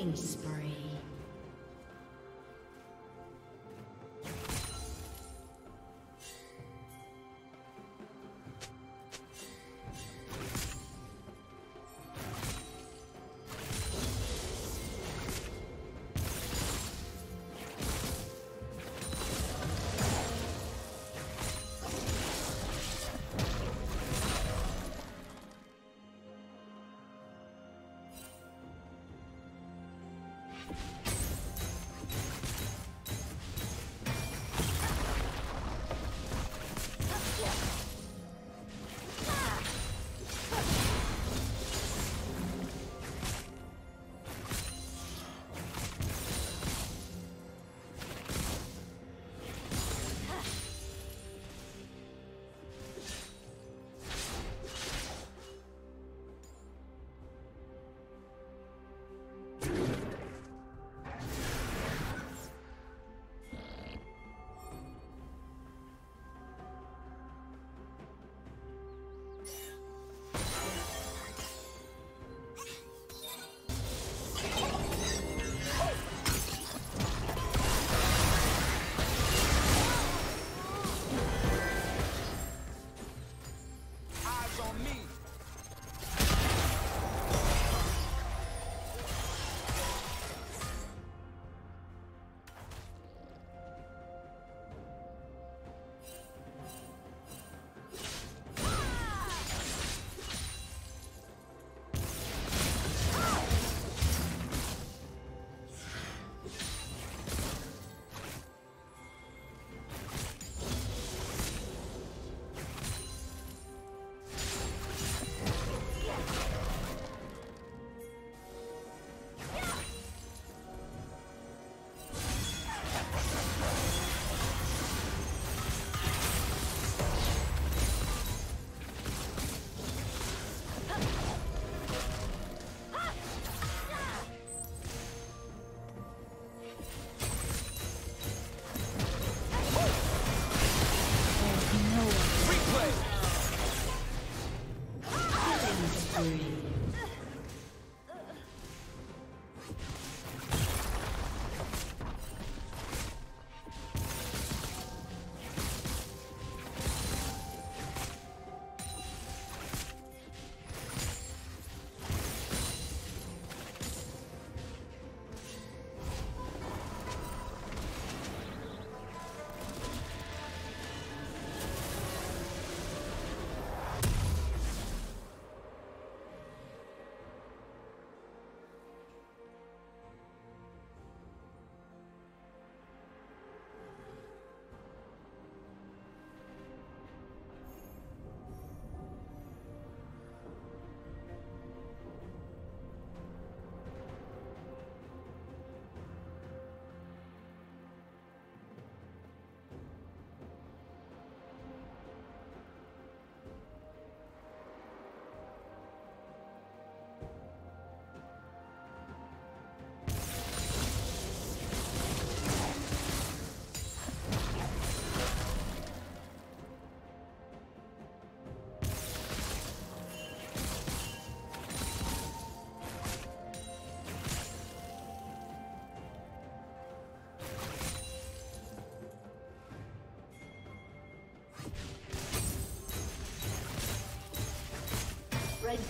Killing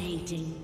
Dominating.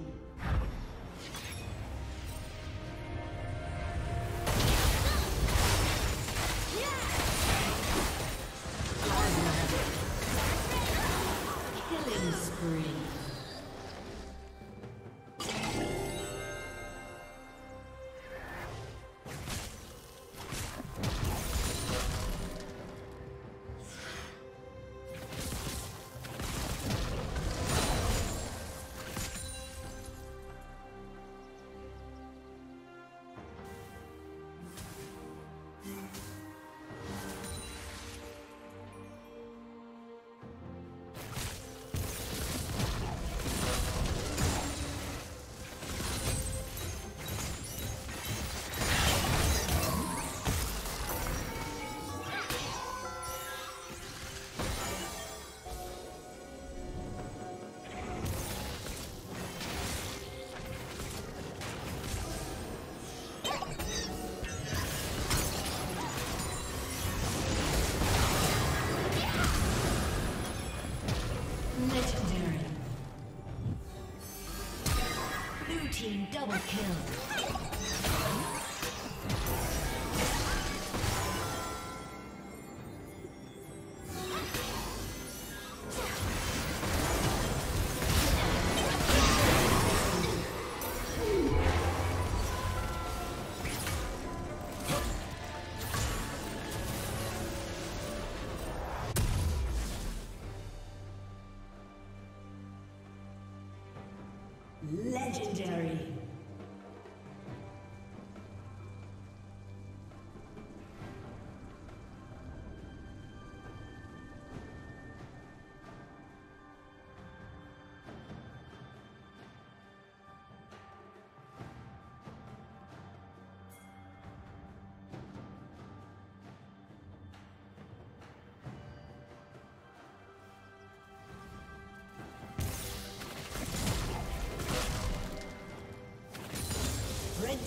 Legendary.